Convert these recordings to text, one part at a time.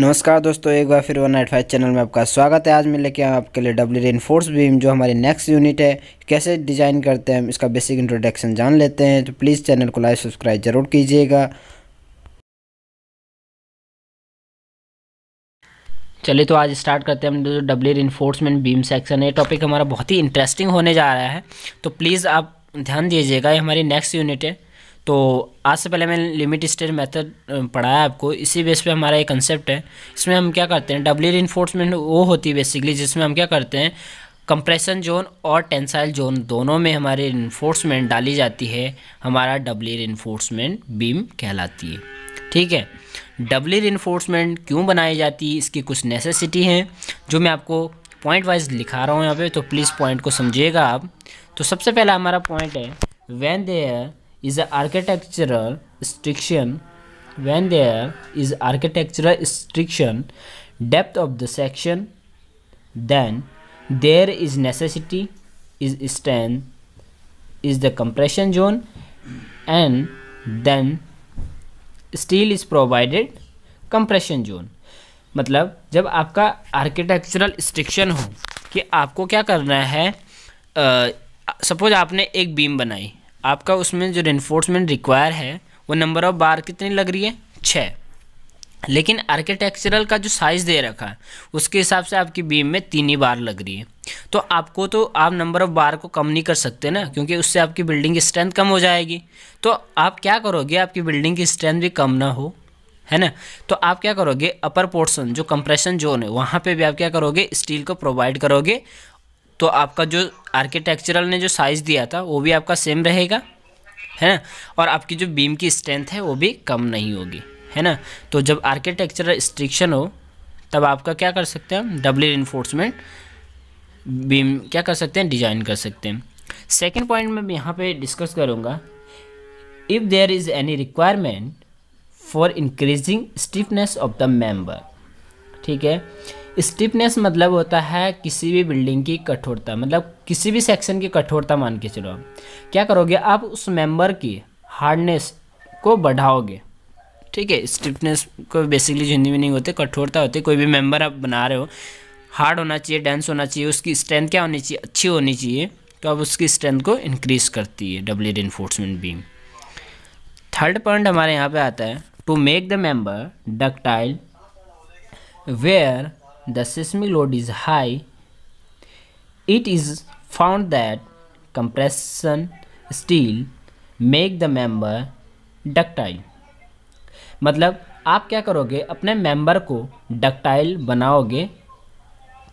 नमस्कार दोस्तों, एक बार फिर वन नाइट फाइव चैनल में आपका स्वागत है। आज मैं लेके आया आपके लिए डब्ल्यू रेनफोर्स बीम, जो हमारी नेक्स्ट यूनिट है। कैसे डिज़ाइन करते हैं, हम इसका बेसिक इंट्रोडक्शन जान लेते हैं। तो प्लीज़ चैनल को लाइक, सब्सक्राइब ज़रूर कीजिएगा। चलिए तो आज स्टार्ट करते हैं हम जो डब्ल्यू इन्फोर्समेंट बीम सेक्शन है। टॉपिक हमारा बहुत ही इंटरेस्टिंग होने जा रहा है। तो प्लीज़ आप ध्यान दीजिएगा, ये हमारी नेक्स्ट यूनिट है। तो आज से पहले मैंने लिमिट स्टेट मेथड पढ़ाया आपको। इसी बेस पे हमारा एक कंसेप्ट है। इसमें हम क्या करते हैं डब्ल्यू इन्फोर्समेंट वो होती है बेसिकली जिसमें हम क्या करते हैं कंप्रेशन जोन और टेंसाइल जोन दोनों में हमारे इन्फोर्समेंट डाली जाती है। हमारा डब्ल्यू इन्फोर्समेंट बीम कहलाती है। ठीक है? डब्ल्यू इन्फोर्समेंट क्यों बनाई जाती है, इसकी कुछ नेसेसिटी हैं, जो मैं आपको पॉइंट वाइज लिखा रहा हूँ यहाँ पे तो प्लीज़ पॉइंट को समझिएगा आप। तो सबसे पहला हमारा पॉइंट है when there is an architectural restriction when there is architectural restriction depth of the section then there is necessity is strength is the compression zone and then steel is provided compression zone मतलब जब आपका architectural striction हो कि आपको क्या करना है suppose आपने एक बीम बनाई आपका उसमें जो इन्फोर्समेंट रिक्वायर है, वो नंबर ऑफ़ बार कितनी लग रही है? छः लेकिन आर्किटेक्चरल का जो साइज़ दे रखा है, उसके हिसाब से आपकी बीम में तीन ही बार लग रही है। तो आपको तो आप नंबर ऑफ़ बार को कम नहीं कर सकते ना, क्योंकि उससे आपकी बिल्डिंग की स्ट्रेंथ कम हो जाएगी। तो आप क्या करोगे, आपकी बिल्डिंग की स्ट्रेंथ भी कम ना हो, है ना? तो आप क्या करोगे अपर पोर्सन जो कंप्रेशन जोन है, वहाँ पे भी आप क्या करोगे स्टील को प्रोवाइड करोगे तो आपका जो आर्किटेक्चरल ने जो साइज़ दिया था, वो भी आपका सेम रहेगा, है ना? और आपकी जो बीम की स्ट्रेंथ है, वो भी कम नहीं होगी, है ना? तो जब आर्किटेक्चरल स्ट्रिक्शन हो, तब आपका क्या कर सकते हैं हम? डबल इन्फोर्समेंट बीम क्या कर सकते हैं? डिज़ाइन कर सकते हैं। सेकेंड पॉइंट में यहाँ पे डिस्कस करूँगा। If there is any requirement for increasing stiffness of the member ठीक है? स्टिफनेस मतलब होता है किसी भी बिल्डिंग की कठोरता मतलब किसी भी सेक्शन की कठोरता मान के चलो क्या करोगे? आप उस मेंबर की हार्डनेस को बढ़ाओगे। ठीक है स्टिफनेस को बेसिकली हिंदी में नहीं होते, कठोरता होती, कोई भी मेंबर आप बना रहे हो हार्ड होना चाहिए डेंस होना चाहिए, उसकी स्ट्रेंथ क्या होनी चाहिए? अच्छी होनी चाहिए तो अब उसकी स्ट्रेंथ को इंक्रीज करती है doubly reinforcement beam third point हमारे यहाँ पे आता है to make the member ductile where the seismic load is high, it is found that compression steel make the member ductile. मतलब आप क्या करोगे? अपने मेंबर को डक्टाइल बनाओगे।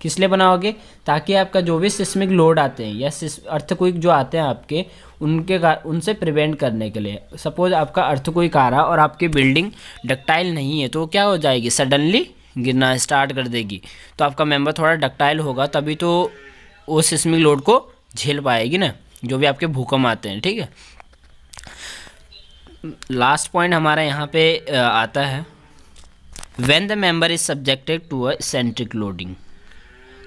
किस लिए बनाओगे? ताकि आपका जो भी सिस्मिक लोड आते हैं या अर्थक्विक जो आते हैं आपके उनके उनसे प्रिवेंट करने के लिए। सपोज़ आपका अर्थक्विक आ रहा और आपकी बिल्डिंग डक्टाइल नहीं है तो क्या हो जाएगी? सडनली गिरना स्टार्ट कर देगी। तो आपका मेंबर थोड़ा डक्टाइल होगा, तभी तो वो सिस्मिक लोड को झेल पाएगी ना, जो भी आपके भूकंप आते हैं, ठीक है? लास्ट पॉइंट हमारा यहाँ पे आता है। When the member is subjected to a centric loading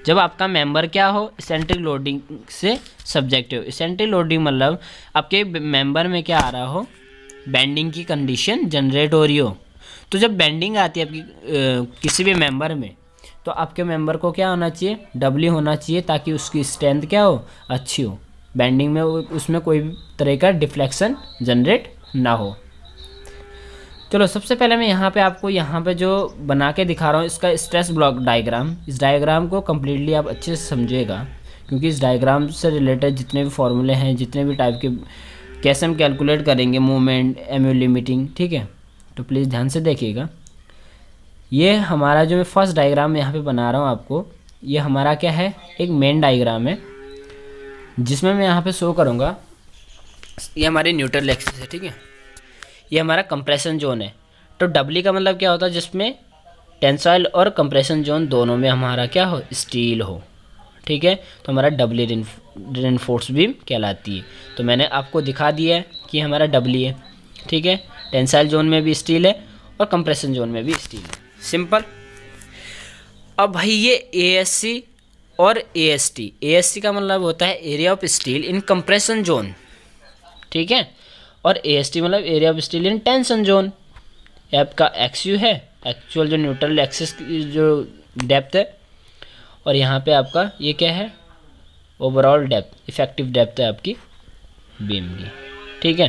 जब आपका मेंबर क्या हो सेंट्रिक लोडिंग से सब्जेक्ट हो। सेंट्रिक लोडिंग मतलब आपके मेंबर में क्या आ रहा हो? बैंडिंग की कंडीशन जनरेट हो रही हो। तो जब बेंडिंग आती है आपकी किसी भी मेंबर में तो आपके मेंबर को क्या होना चाहिए? डबली होना चाहिए ताकि उसकी स्ट्रेंथ क्या हो? अच्छी हो। बेंडिंग में उसमें कोई तरह का डिफ्लेक्शन जनरेट ना हो। चलो, सबसे पहले मैं यहाँ पे आपको यहाँ पे जो बना के दिखा रहा हूँ, इसका स्ट्रेस ब्लॉक डायग्राम इस डायग्राम को कम्प्लीटली आप अच्छे से समझिएगा, क्योंकि इस डायग्राम से रिलेटेड जितने भी फॉर्मूले हैं, जितने भी टाइप के, कैसे हम कैलकुलेट करेंगे मूवमेंट एम लिमिटिंग ठीक है? तो प्लीज़ ध्यान से देखिएगा। ये हमारा जो मैं फ़र्स्ट डायग्राम यहाँ पे बना रहा हूँ आपको, ये हमारा क्या है? एक मेन डायग्राम है, जिसमें मैं यहाँ पे शो करूँगा। ये हमारी न्यूट्रल एक्सिस है, ठीक है? ये हमारा कंप्रेशन जोन है। तो डबली का मतलब क्या होता है? जिसमें टेंसाइल और कंप्रेशन जोन दोनों में हमारा क्या हो? स्टील हो, ठीक है? तो हमारा डबली रिनफोर्स बीम कहलाती है। तो मैंने आपको दिखा दिया है कि हमारा डबली है, ठीक है? टेंसाइल जोन में भी स्टील है और कंप्रेशन जोन में भी स्टील है। सिंपल। अब भाई ये एएससी और ए एस टी का मतलब होता है area of steel in compression zone ठीक है? और ए एस टी मतलब area of steel in tension zone आपका एक्स यू है। एक्चुअल जो न्यूट्रल एक्सिस की जो डेप्थ है। और यहाँ पे आपका ये क्या है? ओवरऑल डेप्थ इफ़ेक्टिव डेप्थ है आपकी बीम की। ठीक है?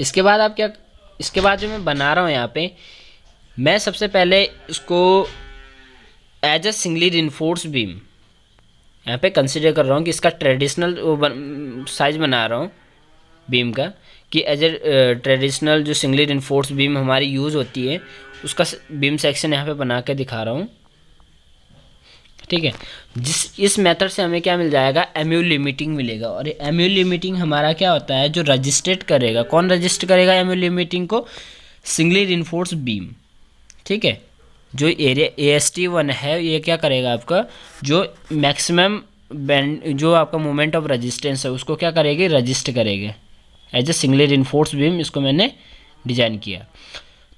इसके बाद आप क्या इसके बाद जो मैं बना रहा हूँ यहाँ पे मैं सबसे पहले इसको as a singly reinforce beam यहाँ पे कंसिडर कर रहा हूँ कि इसका ट्रेडिशनल बन, साइज़ बना रहा हूँ बीम का कि एज ए ट्रेडिशनल जो सिंगली रिनफोर्स बीम हमारी यूज़ होती है उसका बीम सेक्शन यहाँ पे बना के दिखा रहा हूँ। ठीक है? जिस, इस मेथड से हमें क्या मिल जाएगा? एम्यू लिमिटिंग मिलेगा। और एम्यू लिमिटिंग हमारा क्या होता है? जो रजिस्ट्रेट करेगा। कौन रजिस्टर करेगा एम्यू लिमिटिंग को? सिंगली इन्फोर्स बीम ठीक है? जो area A S T one है, ये क्या करेगा आपका? जो मैक्सिमम बैंड जो आपका मोमेंट ऑफ़ रजिस्टेंस है, उसको क्या करेगी? रजिस्ट करेगी। As a singly reinforce beam इसको मैंने डिज़ाइन किया।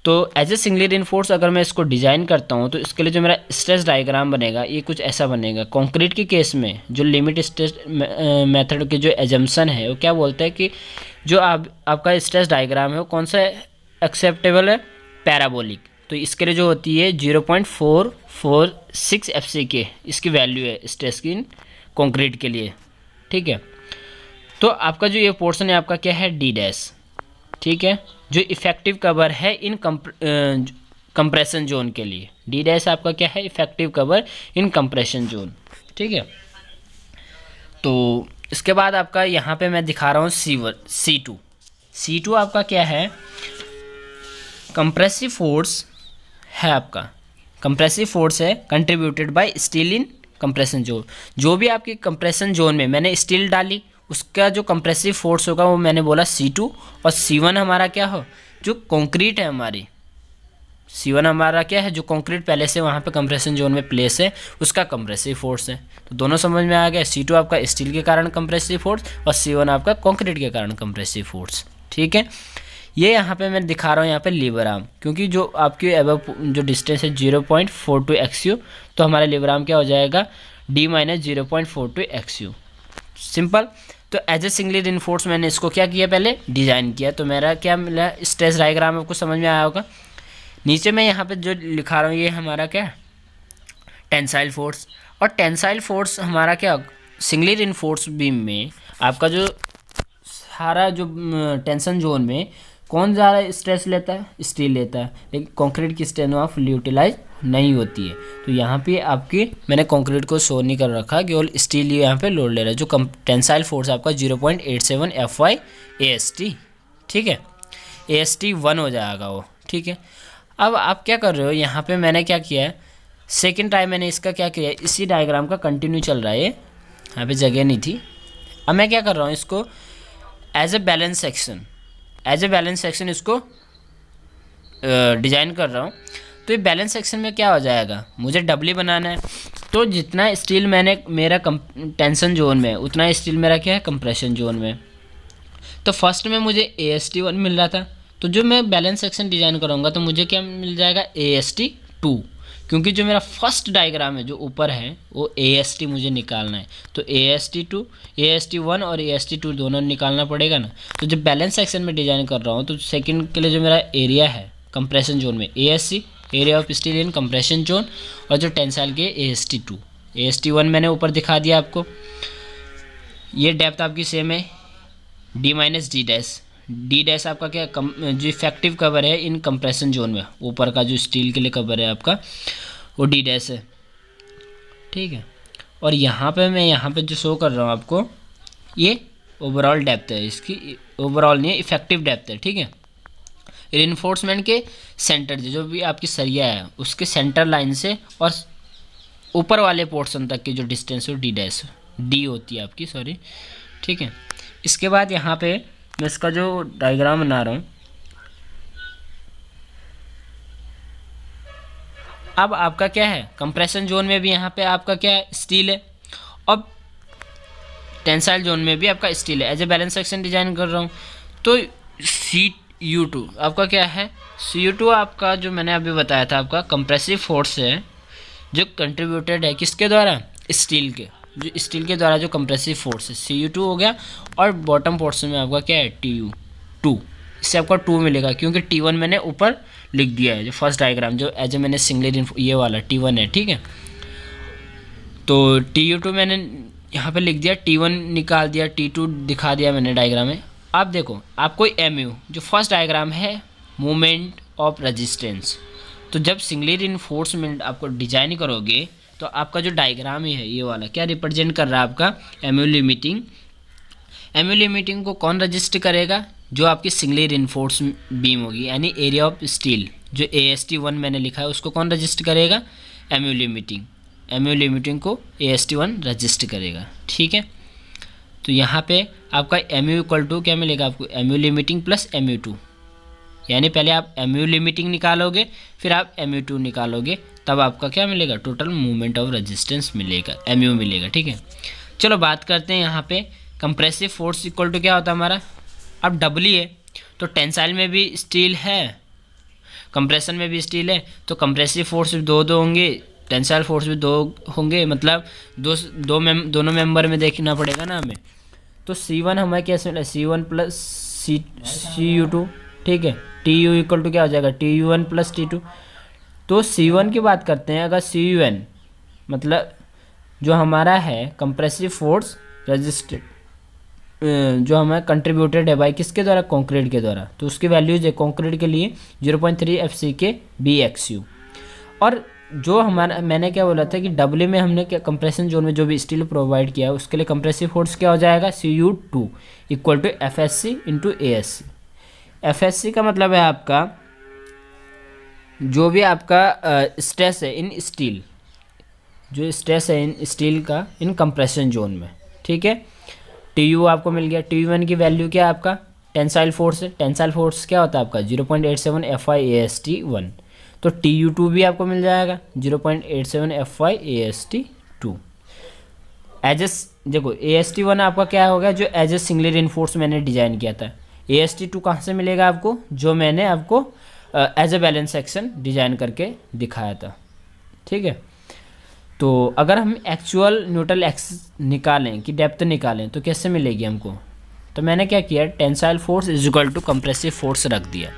तो एज ए सिंगली इन्फोर्स अगर मैं इसको डिज़ाइन करता हूँ तो इसके लिए जो मेरा स्ट्रेस डायग्राम बनेगा, ये कुछ ऐसा बनेगा। कंक्रीट के केस में, जो लिमिट स्ट्रेस मेथड के जो एजम्सन है, वो क्या बोलते हैं कि जो आप, आपका स्ट्रेस डायग्राम है, वो कौन सा एक्सेप्टेबल है? पैराबोलिक तो इसके लिए जो होती है zero point four four six F C K इसकी वैल्यू है स्ट्रेस की इन कॉन्क्रीट के लिए। ठीक है? तो आपका जो ये पोर्शन है, आपका क्या है? डी डैश ठीक है? जो इफ़ेक्टिव कवर है इन कंप्रेशन जोन के लिए। डी डैश आपका क्या है? Effective cover in compression zone ठीक है? तो इसके बाद आपका यहाँ पे मैं दिखा रहा हूँ C one C two C two आपका क्या है? कंप्रेसिव फोर्स है आपका। कंप्रेसिव फोर्स है contributed by steel in compression zone जो भी आपकी कंप्रेशन जोन में मैंने स्टील डाली उसका जो कंप्रेसिव फोर्स होगा वो मैंने बोला सी टू और सी वन हमारा क्या हो? जो कंक्रीट है हमारी। सी वन हमारा क्या है? जो कंक्रीट पहले से वहाँ पे कंप्रेशन जोन में प्लेस है, उसका कंप्रेसिव फोर्स है। तो दोनों समझ में आ गया? सी टू आपका स्टील के कारण कंप्रेसिव फोर्स और सी वन आपका कॉन्क्रीट के कारण कंप्रेसिव फोर्स ठीक है? ये यहाँ पे मैं दिखा रहा हूँ यहाँ पे लीवर आर्म क्योंकि जो आपकी अब जो डिस्टेंस है zero point four two X U तो हमारा लीवर आर्म क्या हो जाएगा? D minus zero point four two X U simple तो एज ए सिंगली इन्फोर्स मैंने इसको क्या किया पहले? डिज़ाइन किया। तो मेरा क्या मिला? स्ट्रेस डायग्राम आपको समझ में आया होगा। नीचे मैं यहाँ पे जो लिखा रहा हूँ, ये हमारा क्या टेंसाइल फोर्स और टेंसाइल फोर्स हमारा क्या सिंगली इन्फोर्स बीम में आपका जो सारा जो टेंशन जोन में कौन ज़्यादा स्ट्रेस लेता है? स्टील लेता है। लेकिन कॉन्क्रीट की स्ट्रेन वहाँ फुल यूटिलाइज नहीं होती है। तो यहाँ पे आपकी, मैंने कंक्रीट को शो नहीं कर रखा केवल स्टील यहाँ पे लोड ले रहा है, जो कम टेंसाइल फोर्स आपका zero point eight seven F Y A S T ठीक है? ए एस टी वन हो जाएगा वो, ठीक है? अब आप क्या कर रहे हो, यहाँ पे मैंने क्या किया है सेकेंड टाइम मैंने इसका क्या किया इसी डायग्राम का कंटिन्यू चल रहा है यहाँ पे जगह नहीं थी। अब मैं क्या कर रहा हूँ, इसको as a balance section as a balance section इसको डिज़ाइन कर रहा हूँ। तो ये बैलेंस सेक्शन में क्या हो जाएगा? मुझे डबली बनाना है। तो जितना स्टील मैंने मेरा कम टेंशन जोन में, उतना स्टील मेरा क्या है? कंप्रेशन जोन में। तो फ़र्स्ट में मुझे ए एस टी वन मिल रहा था। तो जो मैं बैलेंस सेक्शन डिज़ाइन करूँगा तो मुझे क्या मिल जाएगा? ए एस टी टू क्योंकि जो मेरा फ़र्स्ट डायग्राम है, जो ऊपर है, वो ए एस टी मुझे निकालना है। तो A S T two A S T one और ए एस टी टू दोनों निकालना पड़ेगा ना। तो जब बैलेंस सेक्शन में डिज़ाइन कर रहा हूँ तो सेकंड के लिए जो मेरा एरिया है कंप्रेशन जोन में A S C area of steel in compression zone और जो टेंसाइल के A S T two A S T one मैंने ऊपर दिखा दिया आपको। ये डेप्थ आपकी सेम है। D minus D dash D dash आपका क्या कम, जो इफ़ेक्टिव कवर है इन कंप्रेशन जोन में। ऊपर का जो स्टील के लिए कवर है आपका, वो डी डैश है। ठीक है? और यहाँ पे मैं यहाँ पे जो शो कर रहा हूँ आपको, ये ओवरऑल डेप्थ है। इसकी ओवरऑल नहीं इफ़ेक्टिव डेप्थ है। ठीक है? इन्फोर्समेंट के सेंटर जो भी आपकी सरिया है, उसके सेंटर लाइन से और ऊपर वाले पोर्शन तक की जो डिस्टेंस है डी डैश डी होती है आपकी सॉरी ठीक है। इसके बाद यहाँ पे मैं इसका जो डायग्राम बना रहा हूँ। अब आपका क्या है? कंप्रेशन जोन में भी यहाँ पे आपका क्या है? स्टील है। अब टेंसाइल जोन में भी आपका स्टील है। As a balance section design कर रहा हूँ। तो सी यू टू आपका क्या है? सी यू टू आपका, जो मैंने अभी बताया था आपका कंप्रेसिव फोर्स है, जो कंट्रीब्यूटेड है किसके द्वारा? स्टील के। जो स्टील के द्वारा जो कंप्रेसिव फोर्स है। सी यू टू हो गया और बॉटम पोर्शन में आपका क्या है? टी यू टू इससे आपका टू मिलेगा, क्योंकि टी वन मैंने ऊपर लिख दिया है, जो फ़र्स्ट डायग्राम जो एज ए मैंने सिंगल ये वाला टी वन है, ठीक है? तो टी यू टू मैंने यहाँ पे लिख दिया टी वन निकाल दिया टी टू दिखा दिया मैंने डायग्राम में। अब देखो आपको एम यू जो फ़र्स्ट डायग्राम है मोमेंट ऑफ़ रजिस्टेंस तो जब सिंगली इन्फोर्समेंट आपको डिज़ाइन करोगे तो आपका जो डायग्राम ही है ये वाला, क्या रिप्रेजेंट कर रहा है आपका? M U limiting M U limiting को कौन रजिस्टर करेगा? जो आपकी सिंगली इन्फोर्स बीम होगी, यानी एरिया ऑफ़ स्टील जो ए एस टी वन मैंने लिखा है, उसको कौन रजिस्टर करेगा? M U limiting M U limiting को A S T one register करेगा, ठीक है? तो यहाँ पे आपका एम यू इक्वल टू क्या मिलेगा आपको? M U limiting plus M U two यानी पहले आप एम यू लिमिटिंग निकालोगे, फिर आप एम यू टू निकालोगे, तब आपका क्या मिलेगा? टोटल मूवमेंट ऑफ़ रजिस्टेंस मिलेगा एम यू मिलेगा, ठीक है? चलो बात करते हैं यहाँ पे। कंप्रेसिव फोर्स इक्वल टू क्या होता है हमारा? अब डबली है तो टेंसाइल में भी स्टील है। कंप्रेशन में भी स्टील है। तो कंप्रेसिव फोर्स दो दो होंगे टेंसाइल फोर्स भी दो होंगे मतलब दो दो मेम दोनों मेंबर में देखना पड़ेगा ना हमें। तो सी वन हमें कैसे मिला? C one plus C C U two ठीक है? टी यू इक्वल टू क्या हो जाएगा? T U one plus T two तो सी वन की बात करते हैं, अगर सी यू एन मतलब जो हमारा है कंप्रेसिव फोर्स रजिस्टर्ड जो हमें कंट्रीब्यूटेड है बाई किसके द्वारा? कॉन्क्रीट के द्वारा। तो उसकी वैल्यूज़ है कॉन्क्रीट के लिए zero point three F C K B X you और जो हमारा, मैंने क्या बोला था कि डब्ल्यू में हमने क्या कंप्रेशन जोन में जो भी स्टील प्रोवाइड किया है, उसके लिए कंप्रेसिव फोर्स क्या हो जाएगा? C U two equal to F S C into A S C F S C का मतलब है आपका, जो भी आपका स्ट्रेस है इन स्टील जो स्ट्रेस है इन स्टील का इन कंप्रेशन जोन में, ठीक है? टी यू आपको मिल गया। टी यू वन की वैल्यू क्या है आपका? टेंसाइल फोर्स है। टेंसाइल फोर्स क्या होता है आपका? Zero point eight seven F I A S T one तो टी यू टू भी आपको मिल जाएगा zero point eight seven F Y A S T two as S देखो ए एस टी वन आपका क्या होगा जो एज ए सिंगली इनफोर्स मैंने डिज़ाइन किया था। ए एस टी टू कहाँ से मिलेगा आपको? जो मैंने आपको as a balance section design करके दिखाया था। ठीक है? तो अगर हम एक्चुअल न्यूट्रल एक्स निकालें, कि डेप्थ निकालें तो कैसे मिलेगी हमको? तो मैंने क्या किया tensile force is equal to compressive force रख दिया।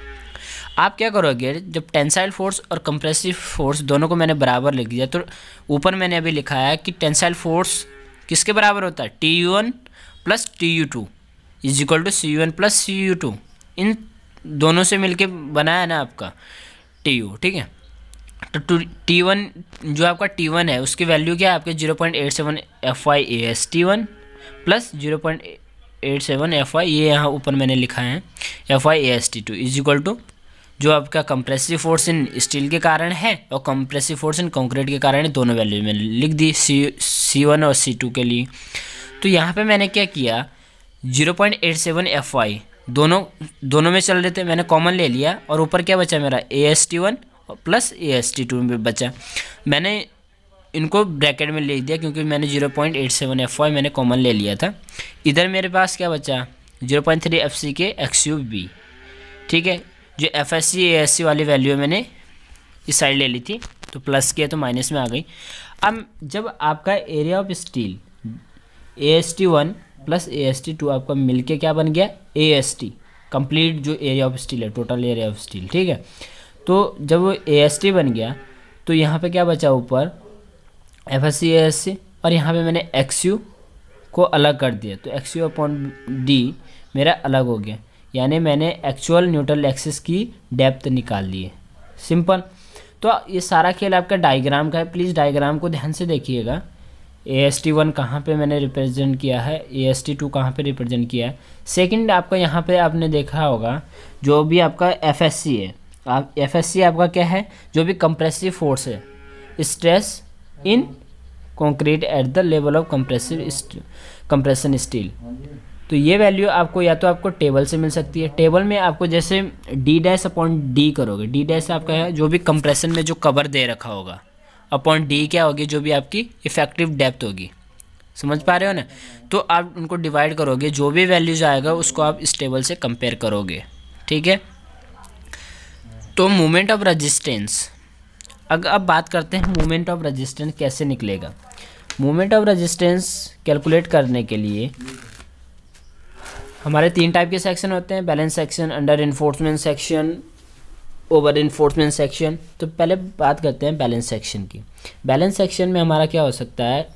आप क्या करोगे जब टेंसाइल फोर्स और कंप्रेसिव फोर्स दोनों को मैंने बराबर लिख दिया तो ऊपर मैंने अभी लिखा है कि टेंसाइल फोर्स किसके बराबर होता है? T U one plus T U two is equal to C U one plus C U two इन दोनों से मिलके बनाया ना आपका टी यू ठीक है? तो टी वन जो आपका टी वन है, उसकी वैल्यू क्या है आपके? Zero point eight seven F Y A S T one plus zero point eight seven F Y ये यहाँ ऊपर मैंने लिखा है F Y A S T two is equal to जो आपका कंप्रेसिव फोर्स इन स्टील के कारण है और कंप्रेसिव फोर्स इन कंक्रीट के कारण है दोनों वैल्यू मैंने लिख दी सी सी वन और सी टू के लिए। तो यहाँ पे मैंने क्या किया? Zero point eight seven F Y दोनों दोनों में चल रहे थे, मैंने कॉमन ले लिया और ऊपर क्या बचा मेरा? A S T one plus A S T two में बचा। मैंने इनको ब्रैकेट में लिख दिया क्योंकि मैंने zero point eight seven F Y मैंने कॉमन ले लिया था। इधर मेरे पास क्या बचा? Zero point three F C K X U B ठीक है? जो F S C A S C वाली वैल्यू मैंने, इस साइड ले ली थी तो प्लस किया तो माइनस में आ गई। अब जब आपका area of steel A S T one plus A S T two आपका मिलके क्या बन गया? ए एस टी कंप्लीट जो एरिया ऑफ़ स्टील है टोटल एरिया ऑफ़ स्टील ठीक है? तो जब ए एस टी बन गया तो यहाँ पे क्या बचा ऊपर? F S C A S C और यहाँ पे मैंने एक्स यू को अलग कर दिया। तो एक्स यू अपॉन डी मेरा अलग हो गया। यानी मैंने एक्चुअल न्यूट्रल एक्सिस की डेप्थ निकाल ली है। सिंपल तो ये सारा खेल आपका डायग्राम का है। प्लीज़ डायग्राम को ध्यान से देखिएगा। ए एस टी वन कहाँ पर मैंने रिप्रेजेंट किया है? ए एस टी टू कहाँ पर रिप्रेजेंट किया है? सेकेंड आपका यहाँ पे आपने देखा होगा, जो भी आपका एफ़ एस सी है। आप एफ़ एस सी आपका क्या है? जो भी कंप्रेसिव फोर्स है। Stress in concrete at the level of compressive compression steel तो ये वैल्यू आपको या तो आपको टेबल से मिल सकती है। टेबल में आपको जैसे डी डैश अपॉन डी करोगे। डी डैश आपका है जो भी कंप्रेशन में जो कवर दे रखा होगा। अपॉन डी क्या होगी? जो भी आपकी इफ़ेक्टिव डेप्थ होगी। समझ पा रहे हो ना? तो आप उनको डिवाइड करोगे। जो भी वैल्यूज़ आएगा उसको आप इस टेबल से कंपेयर करोगे। ठीक है? तो मोमेंट ऑफ़ रजिस्टेंस अगर अब बात करते हैं मोमेंट ऑफ़ रजिस्टेंस कैसे निकलेगा। मोमेंट ऑफ़ रजिस्टेंस कैलकुलेट करने के लिए हमारे तीन टाइप के सेक्शन होते हैं balance section under reinforcement section over reinforcement section तो पहले बात करते हैं बैलेंस सेक्शन की। बैलेंस सेक्शन में हमारा क्या हो सकता है?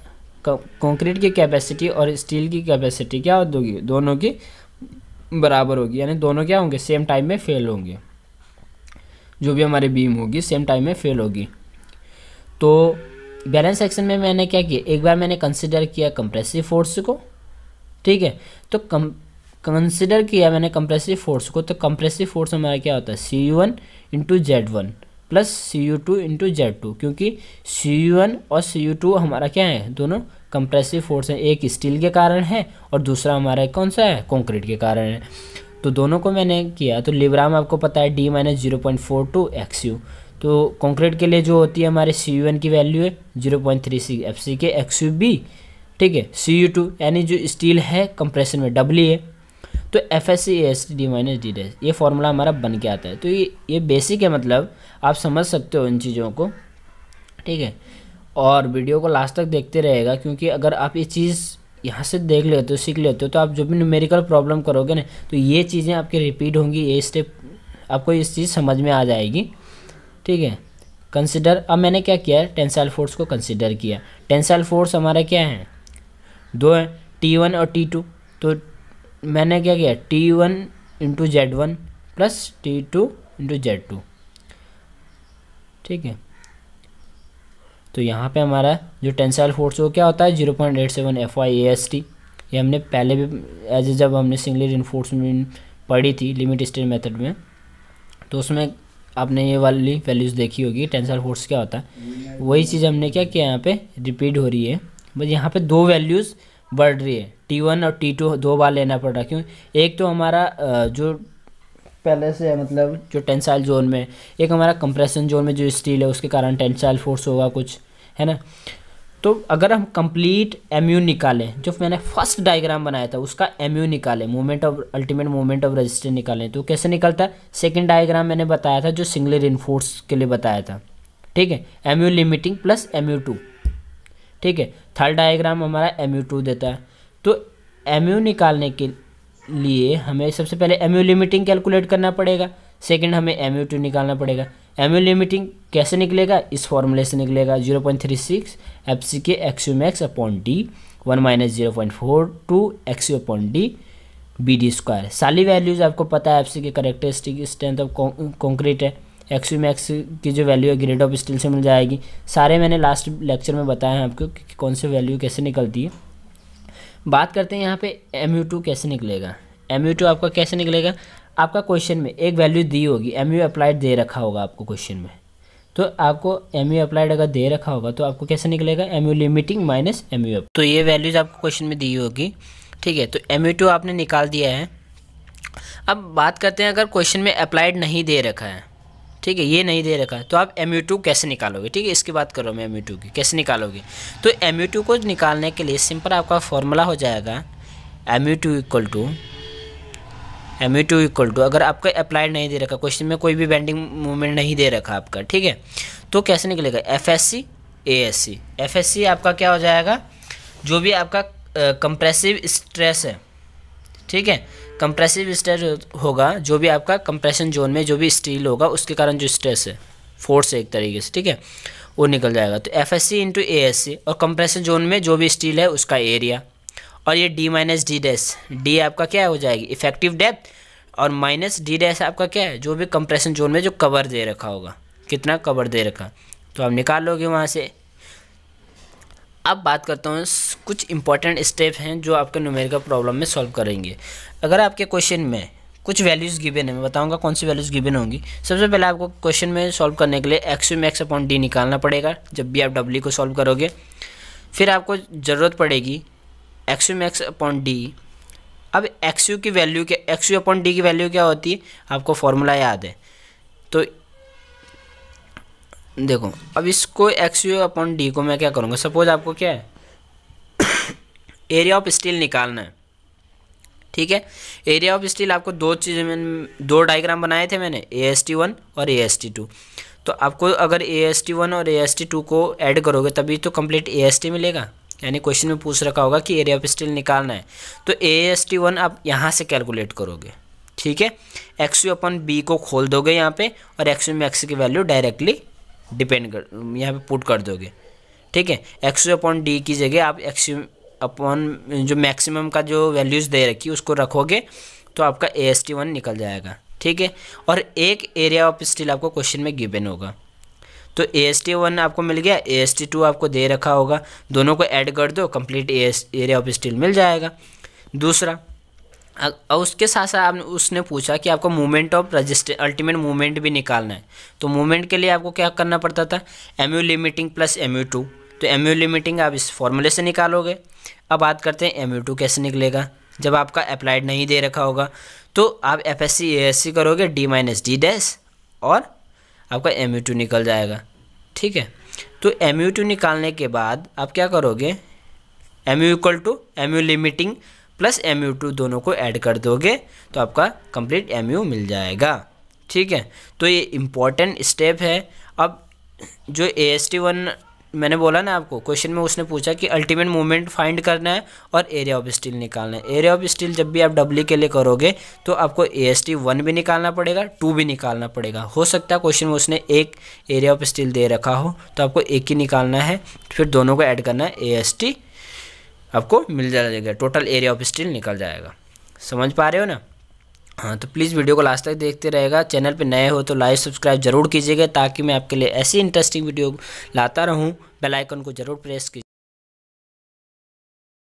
कंक्रीट की कैपेसिटी और स्टील की कैपेसिटी क्या होगी? दोनों की बराबर होगी, यानी दोनों क्या होंगे? सेम टाइम में फेल होंगे। जो भी हमारी बीम होगी सेम टाइम में फेल होगी। तो बैलेंस सेक्शन में मैंने क्या किया? एक बार मैंने कंसिडर किया कंप्रेसिव फोर्स को, ठीक है? तो कम कंसिडर किया मैंने कंप्रेसिव फोर्स को तो कंप्रेसिव फोर्स हमारा क्या होता है? C U one into Z one plus C U two into Z two क्योंकि सी यू वन और सी यू टू हमारा क्या है? दोनों कंप्रेसिव फोर्स है। एक स्टील के कारण है और दूसरा हमारा कौन सा है? कॉन्क्रीट के कारण है। तो दोनों को मैंने किया। तो लिब्राम आपको पता है D minus zero point four two X U तो कॉन्क्रीट के लिए जो होती है हमारे सी यू वन की वैल्यू है zero point three C F C K X U B ठीक है? सी यू टू यानी जो स्टील है कंप्रेशन में डबली है तो F S C S T D minus D dash ये फॉर्मूला हमारा बन के आता है। तो ये ये बेसिक है मतलब आप समझ सकते हो इन चीज़ों को। ठीक है? और वीडियो को लास्ट तक देखते रहेगा, क्योंकि अगर आप ये चीज़ यहाँ से देख लेते हो, सीख लेते हो तो आप जो भी न्यूमेरिकल प्रॉब्लम करोगे ना तो ये चीज़ें आपके रिपीट होंगी, ये स्टेप आपको इस चीज़ समझ में आ जाएगी। ठीक है? कंसिडर अब मैंने क्या किया है? टेंसाइल फोर्स को कंसिडर किया। टेंसाइल फोर्स हमारा क्या है? दो है टी वन और टी टू तो मैंने क्या किया? T one into Z one plus T two into Z two ठीक है? तो यहाँ पे हमारा जो टेंसाइल फोर्स, वो क्या होता है? Zero point eight seven F I A S T ये हमने पहले भी एज ए जब हमने सिंगली इन्फोर्समेंट पढ़ी थी लिमिट स्टेट मेथड में तो उसमें आपने ये वाली वैल्यूज़ देखी होगी टेंसाइल फोर्स क्या होता है? वही चीज़ हमने क्या किया? यहाँ पे रिपीट हो रही है। बस यहाँ पे दो वैल्यूज़ बढ़ रही है। टी वन और टी टू दो बार लेना पड़ रहा है। क्यों? एक तो हमारा जो पहले से है मतलब जो टेंसाइल जोन में, एक हमारा कंप्रेशन जोन में जो स्टील है, उसके कारण टेंसाइल फोर्स होगा कुछ, है ना? तो अगर हम कंप्लीट एम निकालें, जो मैंने फ़र्स्ट डायग्राम बनाया था, उसका एम निकालें movement of, ultimate moment of resistance निकालें तो कैसे निकलता है? सेकेंड डायग्राम मैंने बताया था, जो सिंगल इनफोर्स के लिए बताया था। ठीक है? M U limiting plus M U two. ठीक है? थर्ड डायग्राम हमारा एम यू टू देता है। तो एमयू निकालने के लिए हमें सबसे पहले एमयू लिमिटिंग कैलकुलेट करना पड़ेगा, सेकंड हमें एम टू निकालना पड़ेगा। एम यू लिमिटिंग कैसे निकलेगा? इस फॉर्मूले से निकलेगा zero point three six F C K X U max upon D, one minus zero point four two X U upon D, B D square. सारी वैल्यूज़ आपको पता है, F C K characteristic strength of concrete है। X U max की जो value है, grade of steel से मिल जाएगी। सारे मैंने लास्ट लेक्चर में बताया है आपको कि कौन से वैल्यू कैसे निकलती है। बात करते हैं यहाँ पे एम यू टू कैसे निकलेगा। एम यू टू आपका कैसे निकलेगा? आपका क्वेश्चन में एक वैल्यू दी होगी एम यू अप्लाइड दे रखा होगा आपको क्वेश्चन में। तो आपको एम यू अप्लाइड अगर दे रखा होगा तो आपको कैसे निकलेगा? M U limiting minus M U तो ये वैल्यूज़ आपको क्वेश्चन में दी होगी, ठीक है? तो एम यू टू आपने निकाल दिया है। अब बात करते हैं, अगर क्वेश्चन में अप्लाइड नहीं दे रखा है ठीक है, ये नहीं दे रखा। तो आप एम कैसे निकालोगे? ठीक है, इसकी बात करो मैं एम यू टू की। कैसे निकालोगे? तो एम को निकालने के लिए सिंपल आपका फॉर्मूला हो जाएगा M U two equal to M U two equal to अगर आपका अप्लाइड नहीं दे रखा क्वेश्चन में कोई भी बेंडिंग मूवमेंट नहीं दे रखा आपका, ठीक है? तो कैसे निकलेगा? F S C A S C F S C आपका क्या हो जाएगा? जो भी आपका कंप्रेसिव स्ट्रेस है, ठीक है? कंप्रेसिव स्ट्रेस होगा, जो भी आपका कंप्रेशन जोन में जो भी स्टील होगा, उसके कारण जो स्ट्रेस है फोर्स है एक तरीके से, ठीक है? वो निकल जाएगा। तो F S C into A S C और कंप्रेशन जोन में जो भी स्टील है, उसका एरिया और ये D minus D dash D आपका क्या हो जाएगी? इफ़ेक्टिव डेप्थ और माइनस डी डैश आपका क्या है? जो भी कंप्रेशन जोन में जो कवर दे रखा होगा। कितना कवर दे रखा? तो आप निकाल लोगे वहाँ से। अब बात करता हूँ कुछ इंपॉर्टेंट स्टेप हैं जो आपके न्यूमेरिकल प्रॉब्लम में सॉल्व करेंगे। अगर आपके क्वेश्चन में कुछ वैल्यूज़ गिवन है, मैं बताऊँगा कौन सी वैल्यूज़ गिवन होंगी। सबसे पहले आपको क्वेश्चन में सॉल्व करने के लिए X U max upon D निकालना पड़ेगा, जब भी आप डब्ल्यू को सॉल्व करोगे। फिर आपको ज़रूरत पड़ेगी X U max upon D अब एक्स यू की वैल्यू क्या एक्स यू अपॉन डी की वैल्यू क्या होती है? आपको फॉर्मूला याद है। तो देखो, अब इसको एक्स यू अपॉन डी को मैं क्या करूँगा? सपोज़ आपको क्या है? एरिया ऑफ़ स्टील निकालना है। ठीक है? एरिया ऑफ़ स्टील आपको दो चीज़ें मैंने, दो डायग्राम बनाए थे मैंने ए एस टी वन और ए एस टी टू तो आपको अगर ए एस टी वन और ए एस टी टू को ऐड करोगे, तभी तो कंप्लीट ए एस टी मिलेगा। यानी क्वेश्चन में पूछ रखा होगा कि एरिया ऑफ़ स्टील निकालना है। तो ए एस टी वन आप यहाँ से कैलकुलेट करोगे। ठीक है? एक्स यू अपन बी को खोल दोगे यहाँ पे और एक्स यू में एक्स की वैल्यू डायरेक्टली डिपेंड कर, यहाँ पे पुट कर दोगे। ठीक है? एक्स यू अपॉन डी की जगह आप एक्स यू अपॉन जो मैक्सिमम का जो वैल्यूज़ दे रखी उसको रखोगे तो आपका ए एस टी वन निकल जाएगा, ठीक है? और एक एरिया ऑफ़ स्टील आपको क्वेश्चन में गिवन होगा। तो ए एस टी वन आपको मिल गया ए एस टी टू आपको दे रखा होगा, दोनों को ऐड कर दो complete A S area of steel मिल जाएगा। दूसरा और उसके साथ साथ आप उसने पूछा कि आपको movement of register ultimate movement भी निकालना है। तो मूवमेंट के लिए आपको क्या करना पड़ता था? M u limiting plus M u two तो एम यू लिमिटिंग आप इस फॉर्मूले से निकालोगे। अब बात करते हैं एम यू टू कैसे निकलेगा। जब आपका अप्लाइड नहीं दे रखा होगा तो आप F S C A S C करोगे डी माइनस डी डैश और आपका एम यू टू निकल जाएगा। ठीक है? तो एम यू टू निकालने के बाद आप क्या करोगे? M u equal to M u limiting plus M u two दोनों को ऐड कर दोगे तो आपका कंप्लीट एम यू मिल जाएगा। ठीक है? तो ये इंपॉर्टेंट स्टेप है। अब जो ए एस टी वन मैंने बोला ना आपको क्वेश्चन में उसने पूछा कि अल्टीमेट मूवमेंट फाइंड करना है और एरिया ऑफ़ स्टील निकालना है। एरिया ऑफ़ स्टील जब भी आप डब्ल्यू के लिए करोगे तो आपको ए एस टी वन भी निकालना पड़ेगा टू भी निकालना पड़ेगा। हो सकता है क्वेश्चन में उसने एक एरिया ऑफ़ स्टील दे रखा हो तो आपको एक ही निकालना है, फिर दोनों को ऐड करना है ए एस टी आपको मिल जाएगा टोटल एरिया ऑफ़ स्टील निकल जाएगा। समझ पा रहे हो ना? हाँ तो प्लीज़ वीडियो को लास्ट तक देखते रहेगा। चैनल पे नए हो तो लाइक सब्सक्राइब ज़रूर कीजिएगा ताकि मैं आपके लिए ऐसी इंटरेस्टिंग वीडियो लाता रहूँ। बेल आइकन को ज़रूर प्रेस कीजिए।